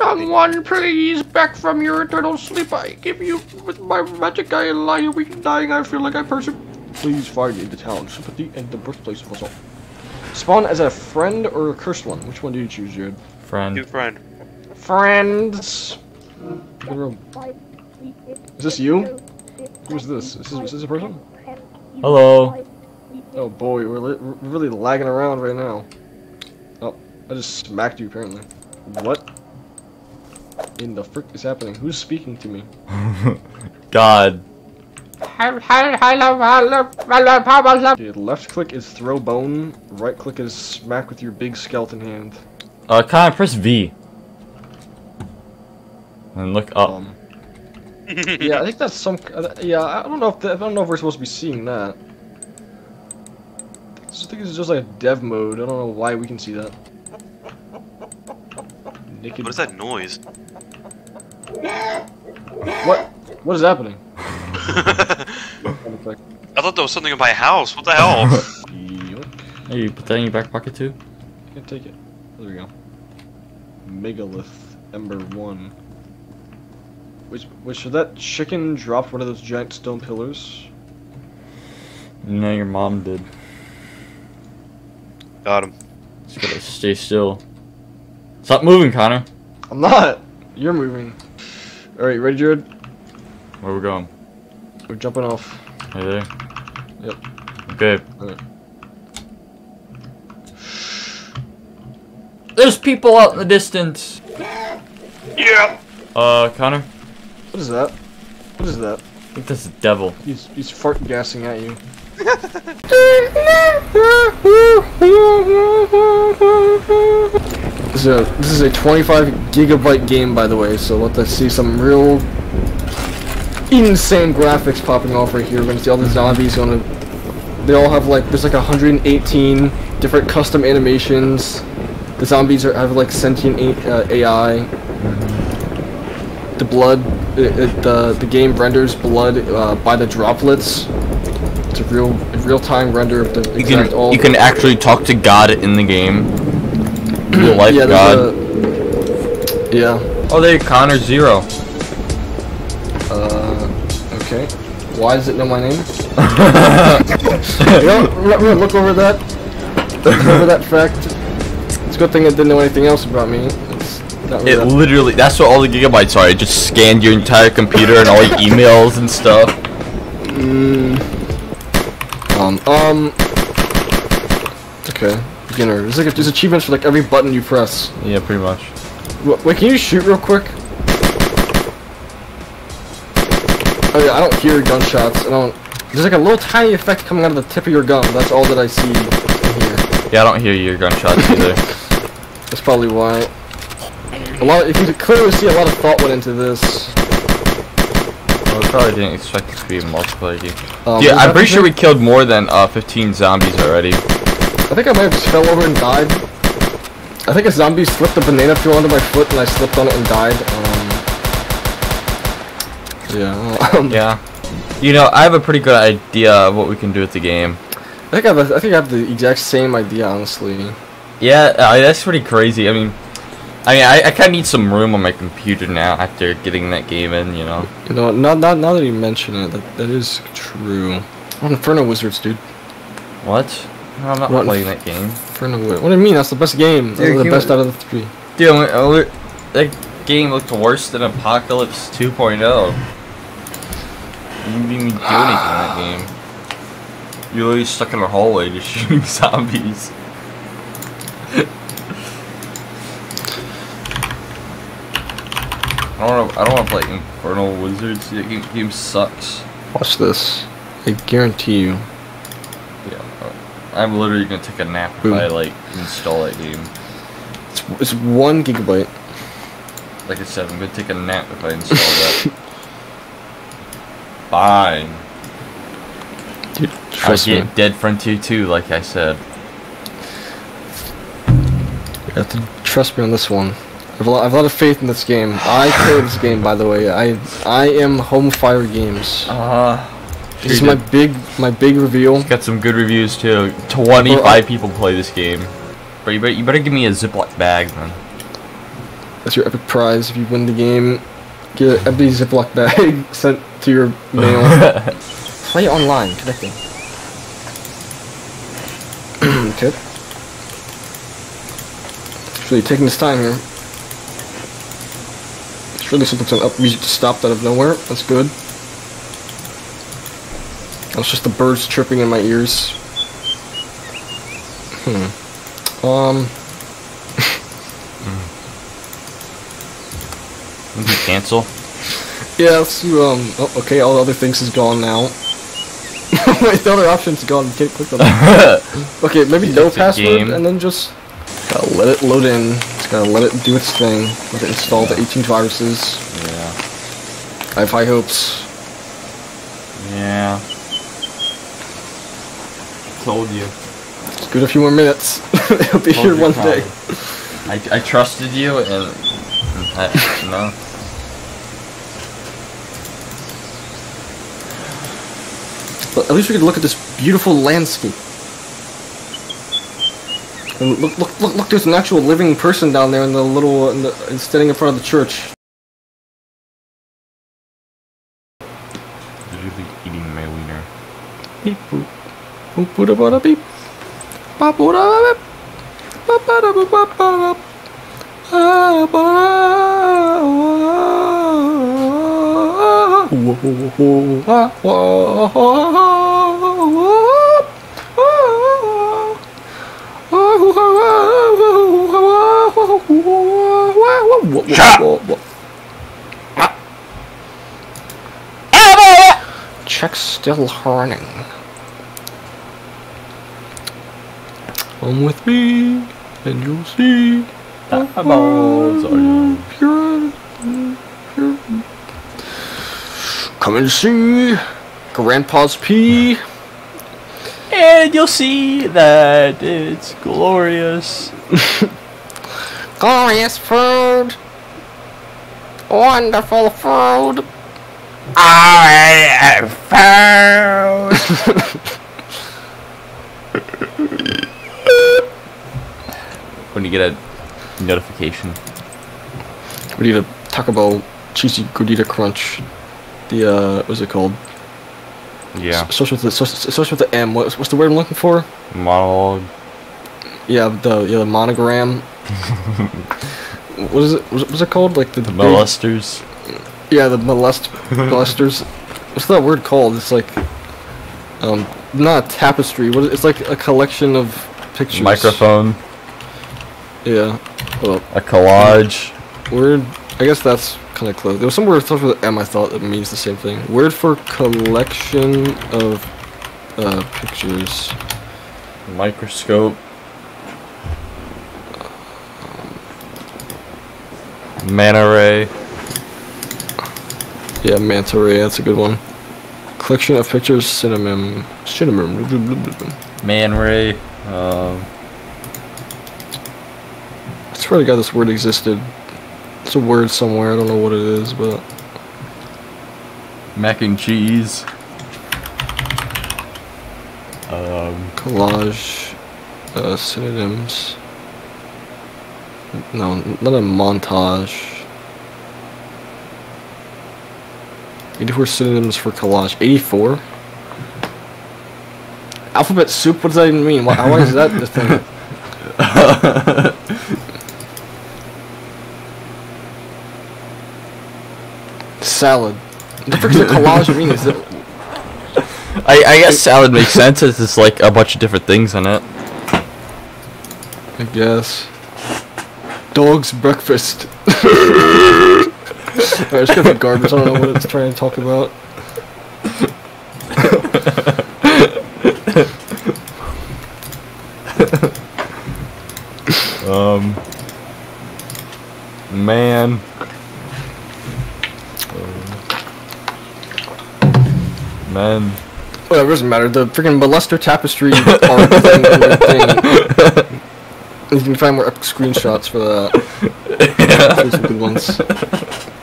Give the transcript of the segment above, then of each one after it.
Someone please, back from your eternal sleep. I give you with my magic I lie weak dying. I feel like I person. Please find me the town, sympathy, and the birthplace of us all. Spawn as a friend or a cursed one? Which one do you choose, Jared? Friend. New friend. Friends. Is this you? Who's this? Is this, is this a person? Hello. Oh boy, we're, li we're really lagging around right now. Oh, I just smacked you apparently. What? In the frick is happening? Who's speaking to me? God. Okay, left click is throw bone, right click is smack with your big skeleton hand. Uh, kind of press V. And look up. Um, yeah, I think that's some. uh, Yeah, I don't know if the, I don't know if we're supposed to be seeing that. I just think it's just like a dev mode. I don't know why we can see that. Naked. What is that noise? What? What is happening? I thought there was something in my house. What the hell? Yuck. Hey, you put that in your back pocket too? I Can't take it. There we go. Megalith Ember 1. Which, which, should that chicken drop one of those giant stone pillars? No, your mom did. Got him. Just gotta stay still. Stop moving, Connor. I'm not! You're moving. Alright, ready, Jared? Where we going? We're jumping off. Right there? Yep. Okay. Alright. There's people out in the distance. Yeah. Uh, Connor? What is that? What is that? I think that's the devil. He's, he's fart gassing at you. This is a this is a 25 gigabyte game, by the way. So let us see some real insane graphics popping off right here. We're gonna see all the zombies gonna. They all have like there's like 118 different custom animations. The zombies are have like sentient A- uh, AI. The blood, it, it, the the game renders blood uh, by the droplets. It's a real real time render of the You exact can all. you can actually talk to God in the game. Real life yeah, God. a- yeah. Oh, there, Connor Zero. Uh, okay. Why does it know my name? you know, I'm not look over that. Look over that fact. It's a good thing it didn't know anything else about me. It's not really It that- literally, that's what all the gigabytes are. It just scanned your entire computer and all your emails and stuff. Mm, um, um. Okay, beginner. There's like a, there's achievements for like every button you press. Yeah, pretty much. Wh- Wait, can you shoot real quick? Oh yeah, I don't hear gunshots. I don't. There's like a little tiny effect coming out of the tip of your gun. That's all that I see in here. Yeah, I don't hear your gunshots either. That's probably why. A lot. Of, you can clearly see a lot of thought went into this. well, we probably didn't expect it to be a multiplayer game. Um, yeah, I'm pretty sure we killed more than uh, 15 zombies already. I think I might have just fell over and died. I think a zombie slipped a banana peel under my foot and I slipped on it and died. Um, yeah. Yeah. You know, I have a pretty good idea of what we can do with the game. I think I have. A, I think I have the exact same idea, honestly. Yeah, uh, that's pretty crazy. I mean, I mean, I, I kind of need some room on my computer now after getting that game in. You know. You know, now, now, now that you mention it, that, that is true. Oh, Inferno Wizards, dude. What? No, I'm not What? playing that game. Inferno Wizards. What do you mean? That's the best game. That's Dude, the you- best out of the three. Dude, I that game looked worse than Apocalypse 2.0. You didn't even do anything in that game. You're literally stuck in a hallway just shooting zombies. I don't know. I don't want to play Infernal Wizards. That game, game sucks. Watch this. I guarantee you. I'm literally gonna take a nap if Boom. I like install that game. It's, it's one gigabyte. Like I said, I'm gonna take a nap if I install that. Fine. Dude, I trust me. get Dead Frontier 2, like I said. You have to trust me on this one. I have a lot, I have a lot of faith in this game. I play this game, by the way. I I am Home Fire Games. Uh, This is my big my big reveal. got some good reviews too. 25 people play this game. But you better, you better give me a Ziploc bag then. That's your epic prize if you win the game. Get an empty Ziploc bag sent to your mail. Play online, connecting. okay. It's really taking this time here. It's really something to up music just stopped out of nowhere. That's good. That's just the birds chirping in my ears. Hmm. Um. Can cancel. Yeah, let's do, um, oh, okay, all the other things is gone now. Wait, the other option's gone, you can't click on that. Okay, maybe no It's password, and then just gotta let it load in. Just gotta let it do its thing. Let it install the 18 viruses. Yeah. I have high hopes. Yeah. Told you. Just give it a few more minutes. It'll be Told here one day. I, I trusted you and I, no. But at least we could look at this beautiful landscape. And look, look, look, look! There's an actual living person down there in the little, in the, standing in front of the church. Literally eating my wiener. Beep boop. Boop boop da ba da beep. Ba boo da ba beep. Ba ba da boop ba ba da. Ah, ba da. Whoa, whoa, whoa, ah, whoa, whoa, whoa. Shut Check still running. Come with me, and you'll see. Eyeballs are you? Pure, pure. Come and see Grandpa's pee. And you'll see that it's glorious. Glorious food. Wonderful food. I have found. when you get a notification. We need a Taco Bell cheesy gordita crunch. The uh, what's it called? Yeah. S- Starts with the starts with the M. What's, what's the word I'm looking for? Monologue. Yeah, the yeah the monogram. what is it? What's it, called? Like the, the big- Molesters. Yeah, the molest molesters. What's that word called? It's like um not a tapestry. What is, it's like a collection of pictures. Microphone. Yeah. Well, A collage. word. I guess that's kind of close. There was some word starts with M. I thought that means the same thing. Word for collection of uh, pictures. Microscope. Manta ray. Yeah, manta ray. That's a good one. Collection of pictures. Synonym. Synonym. blah, blah, blah, blah. Man ray. Um, I swear to God, this word existed. It's a word somewhere. I don't know what it is, but mac and cheese. Um, collage. Uh, synonyms. No, not a montage. 84 synonyms for collage. 84? Alphabet soup? What does that even mean? Why, why is that the thing? Salad. The frick does a collage mean? Is it I, I guess salad makes sense. As it's just like a bunch of different things in it. I guess. Dog's breakfast. Alright, it's gonna be garbage. I don't know what it's trying to talk about. Um, man. Men. Whatever, doesn't matter. The freaking molester tapestry art thing, thing. You can find more epic screenshots for that. There's some good ones.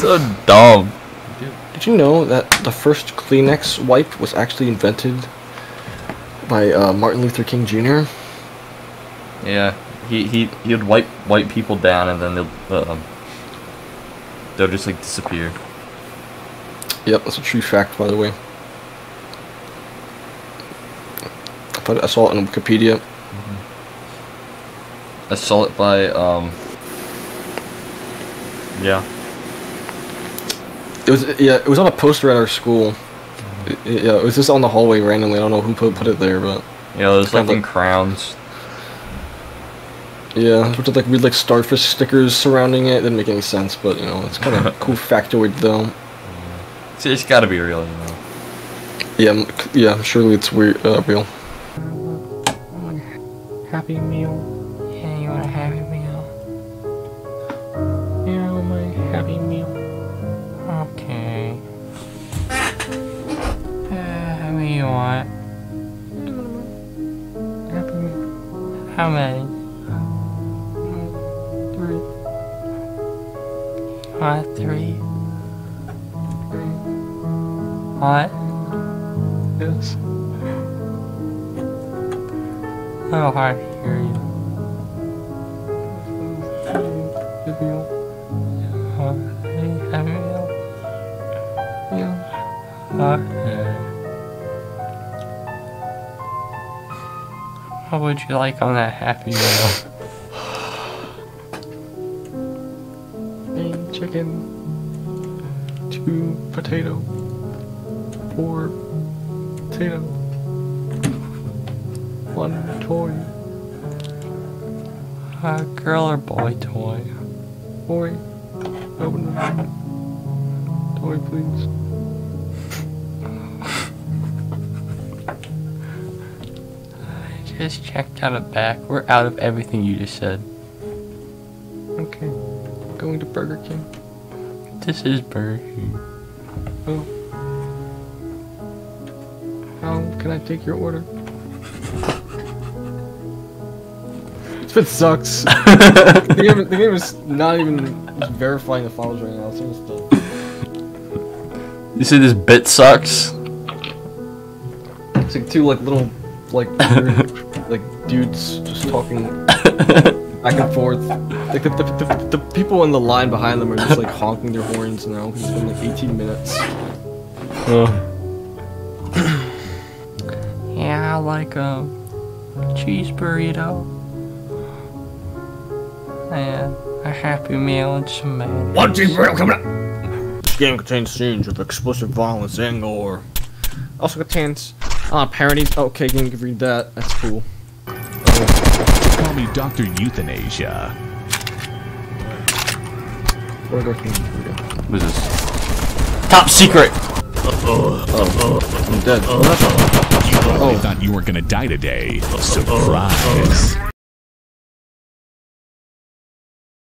So dumb. Did you know that the first Kleenex wipe was actually invented by uh, Martin Luther King Jr.? Yeah, he he he would wipe wipe people down and then they'll um, they'll just like disappear. Yep, that's a true fact, by the way. But I saw it on Wikipedia. I saw it by um. Yeah. It was yeah, it was on a poster at our school. It- it- yeah, it was just on the hallway randomly. I don't know who put put it there, but Yeah, there's like Kinda in like- crowns. Yeah, which with like weird like starfish stickers surrounding it. Didn't make any sense, but you know, it's kind of a cool factoid though. It's, it's gotta be real, you know. Yeah, yeah, surely it's weird, uh, real. Happy meal. Yeah, you want a happy meal? Yeah, I want my happy meal. Okay. Uh, how many you want? Happy meal. How many? What? Three? What? Yes. Little hard to hear you. Happy meal. What? Happy meal? Yeah. Okay. What would you like on that happy meal? Potato. Four potato. One toy. A girl or boy toy? Boy. Open the toy, please. I just checked out of back. We're out of everything you just said. Okay. Going to Burger King. This is Burger King. Oh. How can I take your order? This bit sucks. the, game, the game is not even verifying the files right now. It's almost done. You see this bit sucks? It's like two like little like weird, like dudes just talking back and forth. Like the, the, the, the people in the line behind them are just like honking their horns now. It's been like 18 minutes. Yeah, I like a cheese burrito. And a happy meal and some mayonnaise. One cheeseburger coming up. This game contains scenes of explicit violence and gore. Also contains uh, parodies. Okay, you can read that. That's cool. Call me Dr. Euthanasia. Where do I think- here we go. What is this? Top secret! I'm dead. Oh, that's You probably thought you were gonna die today. Surprise.